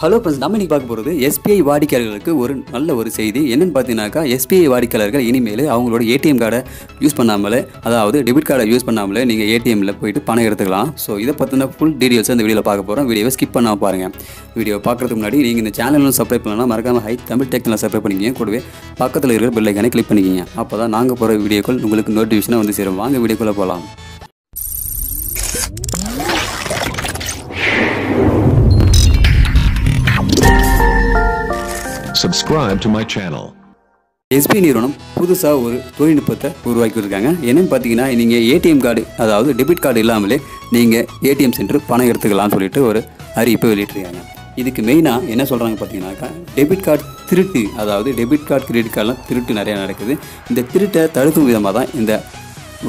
Hello friends நம்ம இன்னைக்கு பார்க்க போகிறது எஸ்பிஐ வாடிக்கையாளர்களுக்கு ஒரு நல்ல ஒரு செய்தி. என்னென்னு பார்த்தீங்கன்னாக்கா எஸ்பிஐ வாடிக்கையாளர்கள் இனிமேல் அவங்களோட ஏடிஎம் கார்டை யூஸ் பண்ணாமலே அதாவது டெபிட் கார்டை யூஸ் பண்ணாமலே நீங்கள் ஏடிஎம்மில் போயிட்டு பணம் எடுத்துக்கலாம். ஸோ இதை பற்றின ஃபுல் டீடைல்ஸ் அந்த வீடியோவில் பார்க்க போகிறோம் வீடியோவை ஸ்கிப் பண்ணாமல் பாருங்கள் வீடியோ பார்க்குறதுக்கு முன்னாடி நீங்கள் இந்த சேனலும் சப்ஸ்கிரைப் பண்ணலாம் மறக்காமல் ஹை தமிழ் டெக்னில் சப்ஸ்கிரைப் பண்ணிக்கிங்க. கூடவே பக்கத்தில் இருக்கிற பெல் கிளிக் பண்ணிக்கிங்க. அப்போ தான் நாங்கள் போகிற வீடியோக்கள் உங்களுக்கு நோட்டிஃபிகேஷனாக வந்து சேரும். வாங்க வீடியோக்குள்ளே போகலாம் Subscribe to my channel. SBI நிறுவனம் புதுசாக ஒரு தொழில்நுட்பத்தை உருவாக்கி இருக்காங்க என்னன்னு பார்த்தீங்கன்னா நீங்கள் ஏடிஎம் கார்டு அதாவது டெபிட் கார்டு இல்லாமலே நீங்கள் ஏடிஎம் சென்று பணம் எடுத்துக்கலாம்னு சொல்லிட்டு ஒரு அறிவிப்பை வெளியிட்டிருக்காங்க. இதுக்கு மெயினாக என்ன சொல்கிறாங்க பார்த்தீங்கன்னாக்கா டெபிட் கார்டு திருட்டு அதாவது டெபிட் கார்டு கிரெடிட் கார்டெலாம் திருட்டு நிறையா நடக்குது. இந்த திருட்டை தடுக்கும் விதமாக தான் இந்த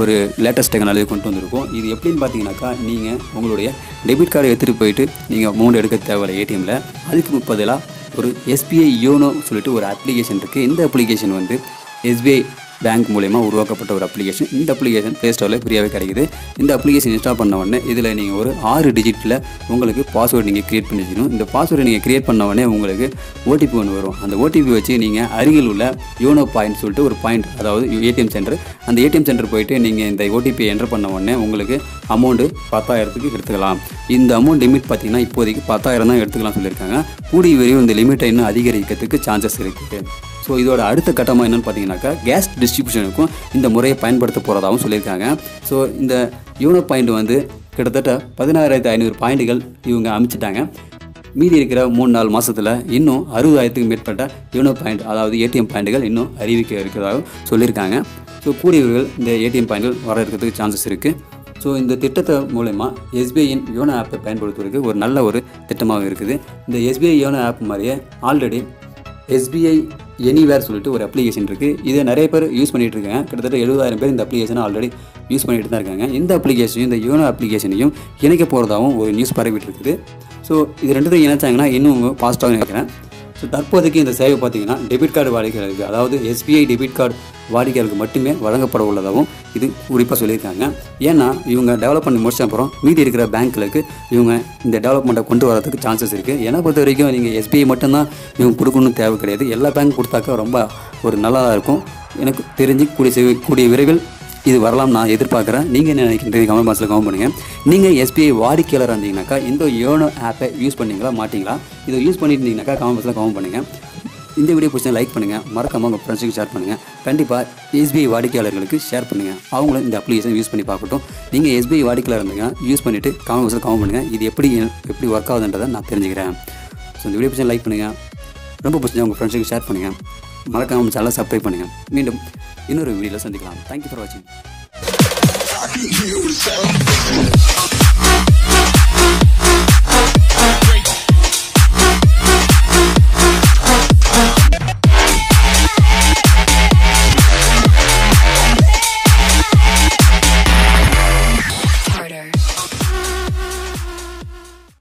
ஒரு லேட்டஸ்ட் டெக்னாலஜி கொண்டு வந்திருக்கோம். இது எப்படின்னு பார்த்தீங்கன்னாக்கா நீங்கள் உங்களுடைய டெபிட் கார்டை எடுத்துகிட்டு போயிட்டு நீங்கள் அமௌண்ட் எடுக்க தேவையில்ல ஏடிஎம்மில் அதுக்கு பதிலாக ஒரு எஸ்பிஐ யோனோ சொல்லிட்டு ஒரு அப்ளிகேஷன் இருக்குது இந்த அப்ளிகேஷன் வந்து எஸ்பிஐ பேங்க் மூலயமா உருவாக்கப்பட்ட ஒரு அப்ளிகேஷன் இந்த அப்ளிகேஷன் ப்ளே ஸ்டோரில் ஃப்ரீயாகவே கிடைக்குது. இந்த அப்ளிகேஷன் இன்ஸ்டால் பண்ண உடனே இதில் நீங்கள் ஒரு ஆறு டிஜிட்டில் உங்களுக்கு பாஸ்வேர்டு நீங்கள் க்ரியேட் பண்ணி வச்சுக்கணும் இந்த பாஸ்வேர்டு நீங்கள் க்ரியேட் பண்ண உடனே உங்களுக்கு ஓடிபி ஒன்று வரும். அந்த ஓடிபி வச்சு நீங்கள் அருகில் உள்ள யோனோ பாயிண்ட் சொல்லிட்டு ஒரு பாயிண்ட் அதாவது ஏடிஎம் சென்டர் அந்த ஏடிஎம் சென்டர் போயிட்டு நீங்கள் இந்த ஓடிபியை என்டர் பண்ண உடனே உங்களுக்கு அமௌண்ட்டு பத்தாயிரத்துக்கு எடுத்துக்கலாம். இந்த அமௌண்ட் லிமிட் பார்த்தீங்கன்னா இப்போதைக்கு பத்தாயிரம் தான் எடுத்துக்கலாம் சொல்லியிருக்காங்க. கூடிய விரைவில் இந்த லிமிட்டை இன்னும் அதிகரிக்கிறதுக்கு சான்சஸ் இருக்குது ஸோ இதோட அடுத்த கட்டமாக என்னென்னு பார்த்தீங்கன்னாக்கா கேஸ் டிஸ்ட்ரிபியூஷனுக்கும் இந்த முறையை பயன்படுத்த போகிறதாகவும் சொல்லியிருக்காங்க. ஸோ இந்த யூனோ பாயிண்ட் வந்து கிட்டத்தட்ட பதினாறாயிரத்து ஐநூறு பாயிண்ட்டுகள் இவங்க அமைச்சிட்டாங்க. மீதி இருக்கிற மூணு நாலு மாதத்தில் இன்னும் அறுபதாயிரத்துக்கு மேற்பட்ட யூனோ பாயிண்ட் அதாவது ஏடிஎம் பாயிண்ட்டுகள் இன்னும் அறிவிக்க இருக்கிறதாகவும் சொல்லியிருக்காங்க. ஸோ கூடியவர்கள் இந்த ஏடிஎம் பாயிண்ட்கள் வர இருக்கிறதுக்கு சான்சஸ் இருக்குது ஸோ இந்த திட்டத்தை மூலயமா எஸ்பிஐயின் யோனோ ஆப்பை பயன்படுத்துவதற்கு ஒரு நல்ல ஒரு திட்டமாக இருக்குது. இந்த எஸ்பிஐ யோனோ ஆப் மாதிரியே ஆல்ரெடி எஸ்பிஐ எனிவேர் சொல்லிட்டு ஒரு அப்ளிகேஷன் இருக்குது இதை நிறைய பேர் யூஸ் பண்ணிகிட்டு இருக்காங்க. கிட்டத்தட்ட எழுபதாயிரம் பேர் இந்த அப்ளிகேஷனை ஆல்ரெடி யூஸ் பண்ணிட்டு தான் இருக்காங்க. இந்த அப்ளிகேஷனையும் இந்த யோனோ அப்ளிகேஷனையும் இணைக்க போகிறதாகவும் ஒரு நியூஸ் பரவிட்டு இருக்குது. ஸோ இது ரெண்டுத்தையும் இணைச்சாங்கன்னா இன்னும் பாசிட்டிவாக நினைக்கிறேன். ஸோ தற்போதைக்கு இந்த சேவை பார்த்தீங்கன்னா டெபிட் கார்டு வாடிக்கையாளருக்கு அதாவது எஸ்பிஐ டெபிட் கார்டு வாடிக்கையாளருக்கு மட்டுமே வழங்கப்பட உள்ளதாகவும் இது குறிப்பாக சொல்லியிருக்காங்க. ஏன்னா இவங்க டெவலப் பண்ணி முடிச்ச அப்புறம் மீதி இருக்கிற பேங்க்களுக்கு இவங்க இந்த டெவலப்மெண்ட்டை கொண்டு வரதுக்கு சான்சஸ் இருக்குது என்னை பொறுத்த வரைக்கும் நீங்கள் எஸ்பிஐ மட்டும்தான் இவங்க கொடுக்கணும்னு தேவை கிடையாது. எல்லா பேங்க் கொடுத்தாக்கா ரொம்ப ஒரு நல்லதாக இருக்கும். எனக்கு தெரிஞ்சு கூடிய கூடிய விரைவில் இது வரலாம் நான் எதிர்பார்க்குறேன். நீங்கள் என்ன நினைக்கின்றீங்க கமெண்ட் பாக்ஸில் கமெண்ட் பண்ணுங்கள் நீங்கள் எஸ்பிஐ வாடிக்கையாளர் இருந்தீங்கன்னாக்கா இந்த யோனோ ஆப்பை யூஸ் பண்ணீங்களா மாட்டிங்களா? இதை யூஸ் பண்ணிட்டு இருந்தீங்கன்னாக்கா கமெண்ட் பாக்ஸில் கமெண்ட் பண்ணுங்கள் இந்த வீடியோ பிடிச்சா லைக் பண்ணுங்கள் மறக்காமல் உங்கள் ஃப்ரெண்ட்ஸுக்கு ஷேர் பண்ணுங்கள் கண்டிப்பாக எஸ்பிஐ வாடிக்கையாளர்களுக்கு ஷேர் பண்ணுங்கள் அவங்களும் இந்த அப்ளிகேஷன் யூஸ் பண்ணி பார்க்கட்டும். நீங்கள் எஸ்பிஐ வாடிக்கையாளர் இருந்தீங்கன்னா யூஸ் பண்ணிவிட்டு கமெண்ட் பாக்ஸில் கமெண்ட் பண்ணுங்கள் இது எப்படி எப்படி ஒர்க் ஆகுதுன்றதை நான் தெரிஞ்சுக்கிறேன். ஸோ இந்த வீடியோ பிடிச்சா லைக் பண்ணுங்கள் ரொம்ப பிடிச்சா உங்கள் ஃப்ரெண்ட்ஸுக்கு ஷேர் பண்ணுங்கள் மறக்காமல் நம்ம சேனலை சப்ஸ்கிரைப் பண்ணுங்கள் மீண்டும் இன்னொரு வீடியோவில் சந்திக்கலாம். தேங்க்யூ ஃபார் வாட்சிங்